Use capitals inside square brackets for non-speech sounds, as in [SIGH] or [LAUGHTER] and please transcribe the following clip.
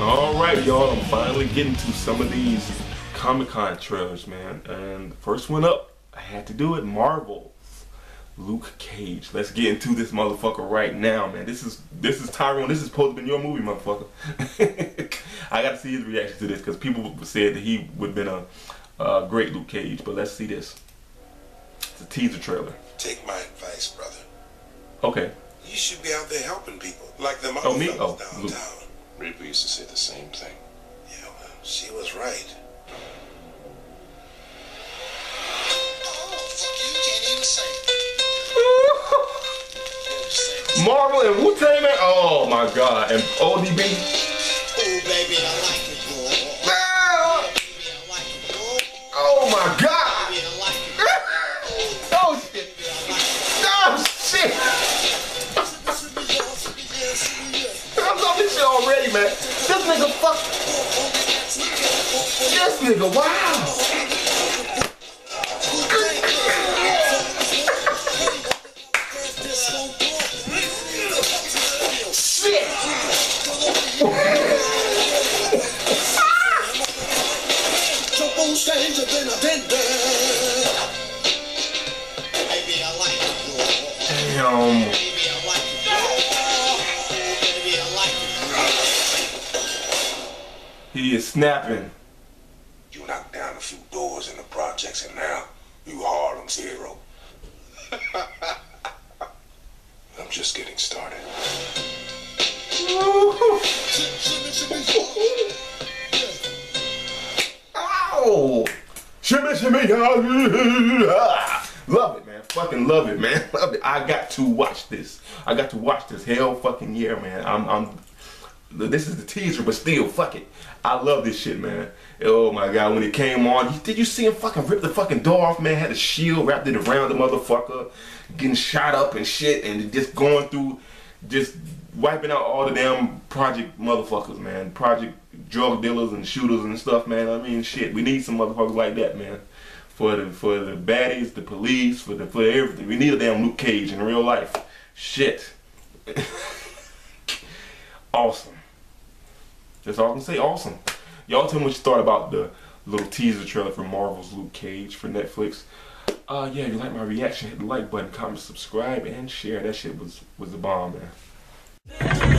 Alright, y'all, I'm finally getting to some of these Comic Con trailers, man. And the first one up, I had to do it Marvel. Luke Cage. Let's get into this motherfucker right now, man. This is this is Tyrone. This is supposed to be your movie, motherfucker. [LAUGHS] I got to see his reaction to this because people said that he would have been a, a great Luke Cage. But let's see this. It's a teaser trailer. Take my advice, brother. Okay. You should be out there helping people, like them Oh, me? Oh, downtown. Luke. Ripley used to say the same thing. Yeah, well, she was right. Marvel and Wu Tang Man. Oh my God. And ODB. Oh, baby, I like it, This nigga fuck. This nigga, wow. Shit. Ah! Jump He is snapping. You knocked down a few doors in the projects, and now you Harlem's hero. [LAUGHS] I'm just getting started. Ow! Shimmy, shimmy. Love it, man. Fucking love it, man. [LAUGHS] Love it. I got to watch this. I got to watch this hell fucking year, man. I'm, I'm. This is the teaser, but still, fuck it. I love this shit, man. Oh my god, when it came on, did you see him fucking rip the fucking door off, man? Had a shield wrapped it around the motherfucker, getting shot up and shit, and just going through, just wiping out all the damn project motherfuckers, man. Project drug dealers and shooters and stuff, man. I mean, shit, we need some motherfuckers like that, man. For the for the baddies, the police, for the for everything. We need a damn Luke Cage in real life. Shit. [LAUGHS] awesome. That's all I can say. Awesome. Y'all tell me what you thought about the little teaser trailer for Marvel's Luke Cage for Netflix. Uh, yeah, if you like my reaction, hit the like button, comment, subscribe, and share. That shit was was a bomb, man.